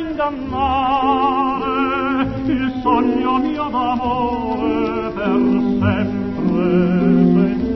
ingannare il sogno mio d'amore per sempre sei tu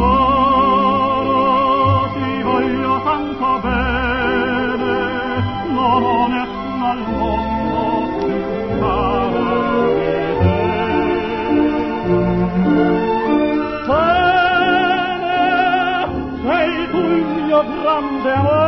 oh, ti voglio tanto bene non ho nessun allora comes and